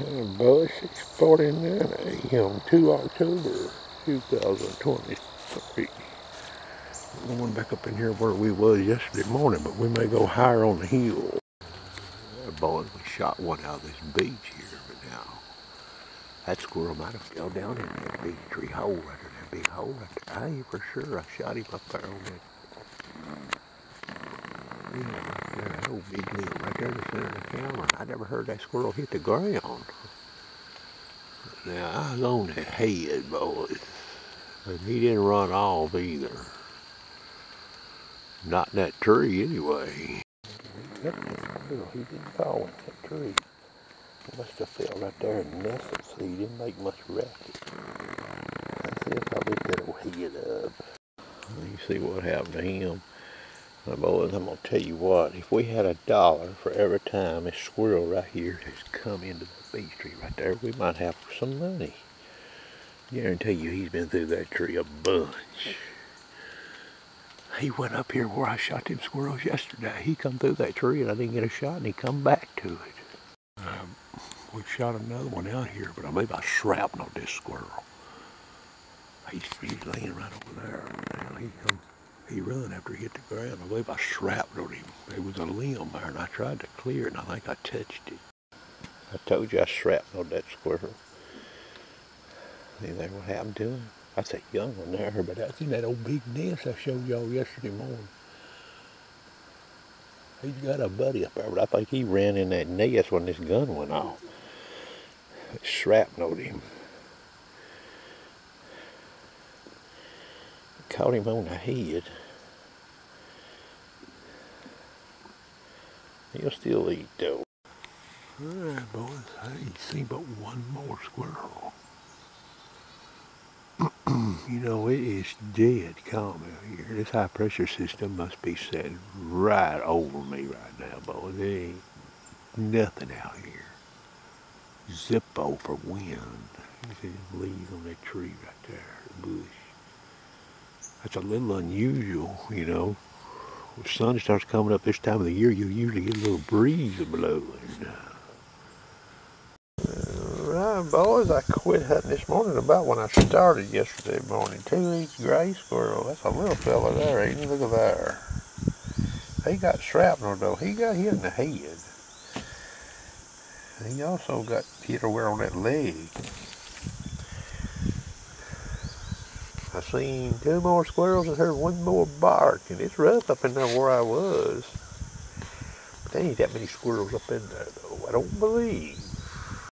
Buzz 649 AM 2 October 2023. We're going back up in here where we was yesterday morning, but we may go higher on the hill. Boys, we shot one out of this beech here, but now that squirrel might have fell down in that big tree hole right there, that big hole right there. I for sure I shot him up there on that yeah, right there, that old big limb right there in the center of the camera. I never heard that squirrel hit the ground. Now, I was on the head, boys. And he didn't run off either. Not in that tree, anyway. Yep, he didn't fall in that tree. He must have fell right there and nestled, so he didn't make much racket. Let's see if I lift that old head up. You see what happened to him. Boys, I'm gonna tell you what, if we had a dollar for every time this squirrel right here has come into the beech tree right there, we might have some money. Guarantee you he's been through that tree a bunch. He went up here where I shot them squirrels yesterday. He come through that tree and I didn't get a shot and he come back to it. Um, we shot another one out here, but I believe I shrapnel this squirrel. He's, he's laying right over there. He he run after he hit the ground. I believe I shrapneled him. There was a limb there, and I tried to clear it, and I think I touched it. I told you I shrapneled that squirrel. Anything what happened to him? That's a young one there, but that's in that old big nest I showed y'all yesterday morning. He's got a buddy up there, but I think he ran in that nest when this gun went off. It shrapneled him. Caught him on the head. He'll still eat though. Alright boys, I ain't seen but one more squirrel. you know, it is dead calm out here. This high pressure system must be set right over me right now, boys. There ain't nothing out here. Zippo for wind. You see leaves on that tree right there, the bush. That's a little unusual, you know the sun starts coming up this time of the year, you usually get a little breeze blowing. Right, boys, I quit hunting this morning about when I started yesterday morning. Two each gray squirrel. That's a little fella there, ain't he? Look at there. He got shrapnel, though. He got hit in the head. He also got hit over on that leg. I seen two more squirrels and heard one more bark, and it's rough up in there where I was. But there ain't that many squirrels up in there, though. I don't believe.